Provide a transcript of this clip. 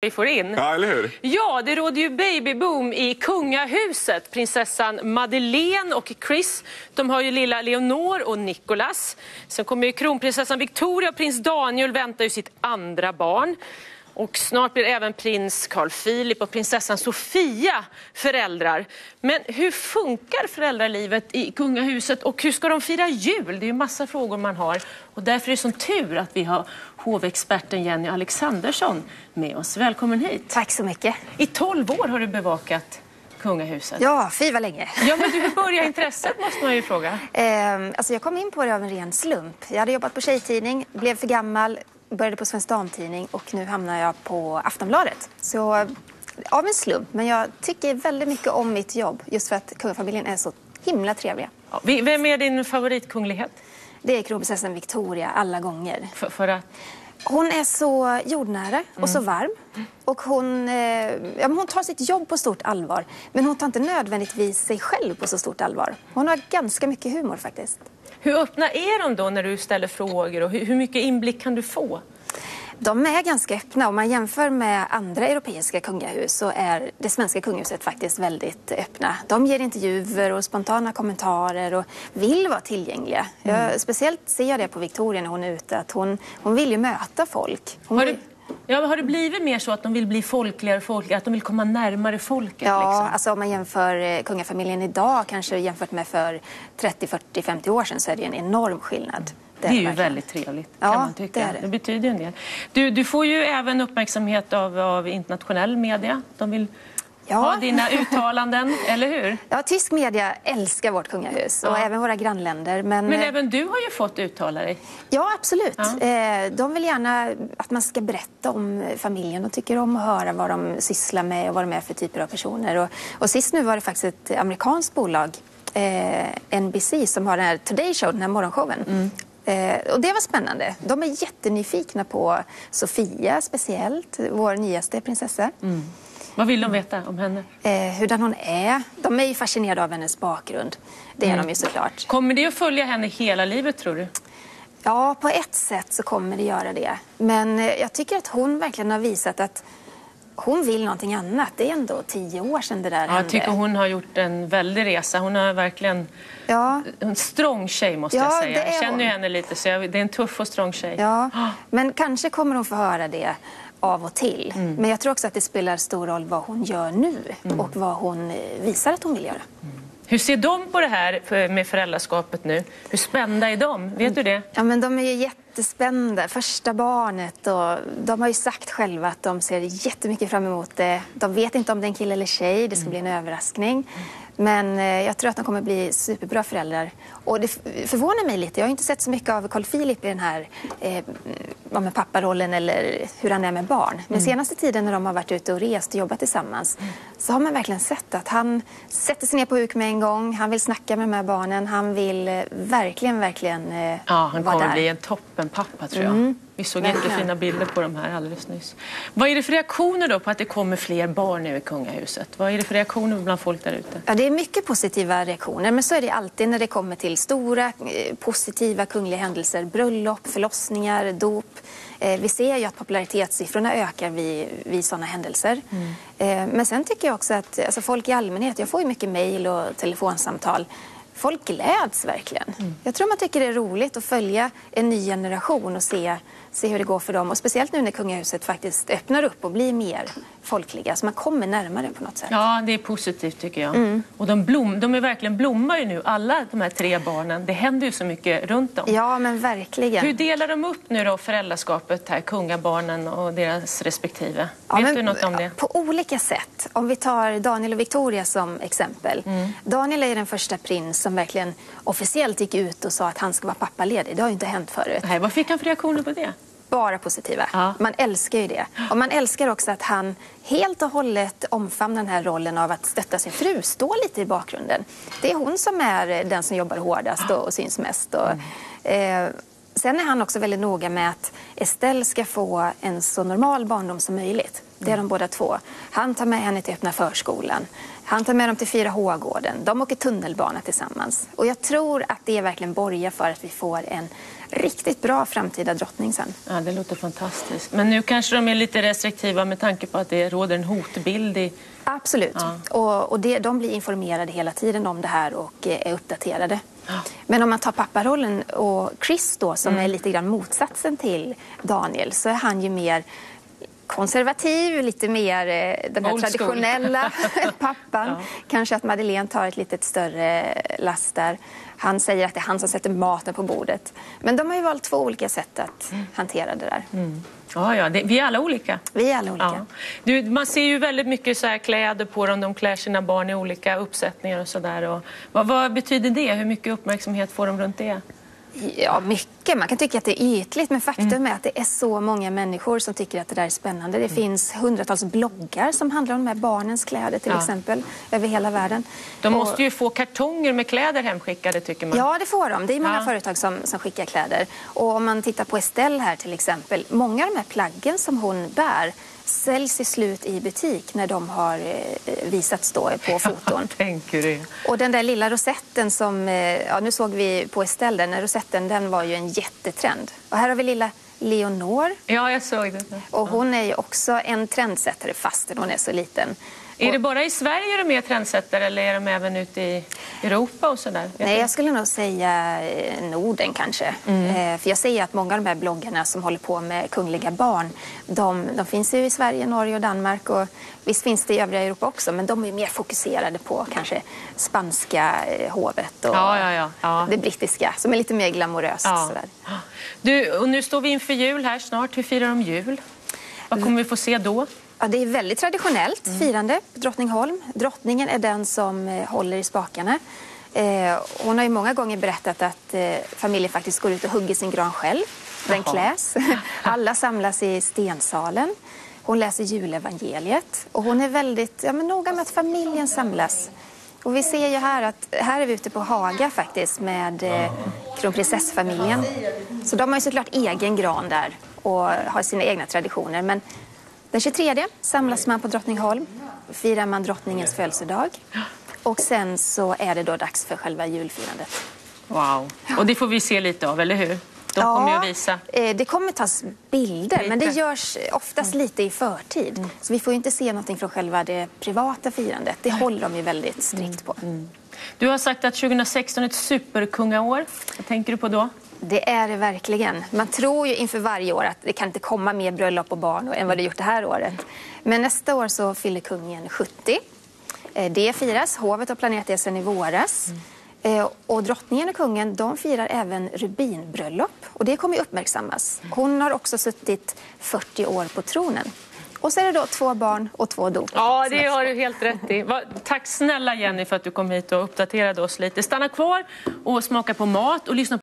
vi får in. Ja, eller hur? Ja, det råder ju babyboom i kungahuset. Prinsessan Madeleine och Chris, de har ju lilla Leonor och Nicholas. Sen kommer ju kronprinsessan Victoria och prins Daniel väntar ju sitt andra barn. Och snart blir även prins Carl Philip och prinsessan Sofia föräldrar. Men hur funkar föräldralivet i kungahuset och hur ska de fira jul? Det är ju massa frågor man har. Och därför är det sån tur att vi har hovexperten Jenny Alexandersson med oss. Välkommen hit. Tack så mycket. I 12 år har du bevakat kungahuset. Ja, fy vad länge. Ja, men du, hur började intresset måste man ju fråga. Eh, alltså jag kom in på det av en ren slump. Jag hade jobbat på tjejtidning, blev för gammal, började på Svensk Damtidning och nu hamnar jag på Aftonbladet. Så av en slump, men jag tycker väldigt mycket om mitt jobb just för att kungafamiljen är så himla trevliga. Ja, vem är din favoritkunglighet? Det är kronprinsessan Victoria alla gånger. För, för att? Hon är så jordnära och så varm. Och hon, eh, ja, hon tar sitt jobb på stort allvar. Men hon tar inte nödvändigtvis sig själv på så stort allvar. Hon har ganska mycket humor faktiskt. Hur öppna är de då när du ställer frågor och hur, mycket inblick kan du få? De är ganska öppna. Om man jämför med andra europeiska kungahus så är det svenska kungahuset faktiskt väldigt öppna. De ger intervjuer och spontana kommentarer och vill vara tillgängliga. Mm. Jag, speciellt ser jag det på Victoria när hon är ute, att hon, hon vill ju möta folk. Hon Har det, ja, har det blivit mer så att de vill bli folkligare och folkligare, att de vill komma närmare folket? Ja, liksom? alltså om man jämför eh, kungafamiljen idag kanske jämfört med för 30, 40, 50 år sedan så är det ju en enorm skillnad. Det är ju verkligen. väldigt trevligt Ja, kan man tycka. det är det. betyder ju en del. Du, du får ju även uppmärksamhet av, av internationell media. De vill Ja. ha dina uttalanden, eller hur? Ja, tysk media älskar vårt kungahus och Ja. även våra grannländer. Men, Men eh, även du har ju fått uttala dig. Ja, absolut. Ja. Eh, De vill gärna att man ska berätta om familjen. De tycker om att höra vad de sysslar med och vad de är för typer av personer. Och, och sist nu var det faktiskt ett amerikanskt bolag, eh, NBC, som har den här Today Show, den här morgonshowen. Mm. Eh, och det var spännande. De är jättenyfikna på Sofia speciellt, vår nyaste prinsessa. Vad vill de veta om henne? Eh, hurdan hon är. De är ju fascinerade av hennes bakgrund. Det Mm. är de ju såklart. Kommer det att följa henne hela livet tror du? Ja, på ett sätt så kommer det göra det. Men eh, jag tycker att hon verkligen har visat att hon vill någonting annat. Det är ändå tio år sedan det där Ja, jag hände. tycker hon har gjort en väldig resa. Hon har verkligen Ja, en strong tjej måste Ja, jag säga. Jag känner ju henne lite så jag, det är en tuff och strong tjej. ja. Men kanske kommer hon få höra det av och till. Mm. Men jag tror också att det spelar stor roll vad hon gör nu Mm. och vad hon eh, visar att hon vill göra. Hur ser de på det här med föräldraskapet nu? Hur spända är de? Vet du det? Ja, men de är ju jättespända. Första barnet och de har ju sagt själva att de ser jättemycket fram emot det. De vet inte om det är en kille eller tjej. Det ska bli en överraskning. Men eh, jag tror att de kommer bli superbra föräldrar. Och det förvånar mig lite. Jag har inte sett så mycket av Carl Philip i den här eh, ja, med papparollen eller hur han är med barn. Men senaste tiden när de har varit ute och rest och jobbat tillsammans så har man verkligen sett att han sätter sig ner på huk med en gång. Han vill snacka med de här barnen. Han vill eh, verkligen, verkligen eh, Ja, han kommer där. bli en toppenpappa tror jag. Vi såg verkligen. jättefina bilder på de här alldeles nyss. Vad är det för reaktioner då på att det kommer fler barn nu i kungahuset? Vad är det för reaktioner bland folk där ute? Ja, det är mycket positiva reaktioner, men så är det alltid när det kommer till stora eh, positiva kungliga händelser. Bröllop, förlossningar, dop. Eh, vi ser ju att popularitetssiffrorna ökar vid, vid sådana händelser. Eh, men sen tycker jag också att alltså, folk i allmänhet, jag får ju mycket mejl och telefonsamtal. Folk gläds verkligen. Jag tror man tycker det är roligt att följa en ny generation och se, se hur det går för dem. Och speciellt nu när kungahuset faktiskt öppnar upp och blir mer folkliga. Så man kommer närmare på något sätt. Ja, det är positivt tycker jag. Mm. Och de, blom, de är verkligen blommar ju nu, alla de här tre barnen. Det händer ju så mycket runt dem. Ja, men verkligen. Hur delar de upp nu då föräldraskapet här, kungabarnen och deras respektive? Ja, Vet men du något om det? På olika sätt. Om vi tar Daniel och Victoria som exempel. Mm. Daniel är den första prins som verkligen officiellt gick ut och sa att han ska vara pappaledig. Det har ju inte hänt förut. Nej, vad fick han för reaktioner på det? Bara positiva. Ja. Man älskar ju det. Och man älskar också att han helt och hållet omfamnar den här rollen av att stötta sin fru, stå lite i bakgrunden. Det är hon som är den som jobbar hårdast och, och syns mest. Och, Mm. eh, Sen är han också väldigt noga med att Estelle ska få en så normal barndom som möjligt. Det är de båda två. Han tar med henne till öppna förskolan. Han tar med dem till 4H-gården. De åker tunnelbana tillsammans. Och jag tror att det verkligen borgar för att vi får en riktigt bra framtida drottning sen. Ja, det låter fantastiskt. Men nu kanske de är lite restriktiva med tanke på att det råder en hotbild i... Absolut. Ja. Och, och det, de blir informerade hela tiden om det här och är uppdaterade. Ja. Men om man tar papparollen och Chris då, som mm. är lite grann motsatsen till Daniel, så är han ju mer konservativ, lite mer eh, den här Old traditionella pappan. Ja. Kanske att Madeleine tar ett lite större last där. Han säger att det är han som sätter maten på bordet. Men de har ju valt två olika sätt att mm. hantera det där. Mm. Ja, ja, det, vi är alla olika. Vi är alla olika. Ja. Du, man ser ju väldigt mycket så här kläder på dem. De klär sina barn i olika uppsättningar och sådär. Vad, vad betyder det? Hur mycket uppmärksamhet får de runt det? Ja, mycket. Man kan tycka att det är ytligt, men faktum mm. är att det är så många människor som tycker att det där är spännande. Det mm. finns hundratals bloggar som handlar om de här barnens kläder till ja. exempel, över hela världen. De måste och... ju få kartonger med kläder hemskickade tycker man. Ja, det får de. Det är många ja. företag som, som skickar kläder. Och om man tittar på Estelle här till exempel, många av de här plaggen som hon bär säljs i slut i butik när de har eh, visats då på foton. tänker det. Och den där lilla rosetten som, eh, ja nu såg vi på Estelle, den rosetten den var ju en jättetrend. Och här har vi lilla Leonor. Ja, jag såg det. Och hon är ju också en trendsättare fastän hon är så liten. Är det bara i Sverige de är trendsättare eller är de även ute i Europa och sådär? Nej, jag skulle nog säga eh, Norden kanske. Mm. Eh, för jag säger att många av de här bloggarna som håller på med kungliga barn, de, de finns ju i Sverige, Norge och Danmark och visst finns det i övriga Europa också, men de är mer fokuserade på kanske spanska eh, hovet och ja, ja, ja, ja. det brittiska som är lite mer glamoröst. Sådär. Du, och nu står vi inför jul här snart. Hur firar de jul? Vad kommer vi få se då? Ja, det är väldigt traditionellt mm. firande på Drottningholm. Drottningen är den som eh, håller i spakarna. Eh, hon har ju många gånger berättat att eh, familjen faktiskt går ut och hugger sin gran själv. Den Jaha. kläs. Alla samlas i stensalen. Hon läser julevangeliet och hon är väldigt ja, men noga med att familjen samlas. Och vi ser ju här att här är vi ute på Haga faktiskt med eh, kronprinsessfamiljen. Så de har ju såklart egen gran där och har sina egna traditioner. Men den 23 samlas man på Drottningholm, firar man drottningens födelsedag och sen så är det då dags för själva julfirandet. Wow, och det får vi se lite av, eller hur? De ja, kommer att visa. Eh, det kommer tas bilder, lite. men det görs oftast lite i förtid. Mm. Så vi får inte se någonting från själva det privata firandet. Det håller de ju väldigt strikt på. Mm. Mm. Du har sagt att 2016 är ett superkungaår. Vad tänker du på då? Det är det verkligen. Man tror ju inför varje år att det kan inte komma mer bröllop och barn än vad det gjort det här året. Men nästa år så fyller kungen 70. Eh, det firas. Hovet har planerat det sedan i våras. Mm. Och drottningen och kungen de firar även rubinbröllop och det kommer uppmärksammas. Hon har också suttit 40 år på tronen. Och så är det då två barn och två dop. Ja, det har du helt rätt i. Tack snälla Jenny för att du kom hit och uppdaterade oss lite. Stanna kvar och smaka på mat och lyssna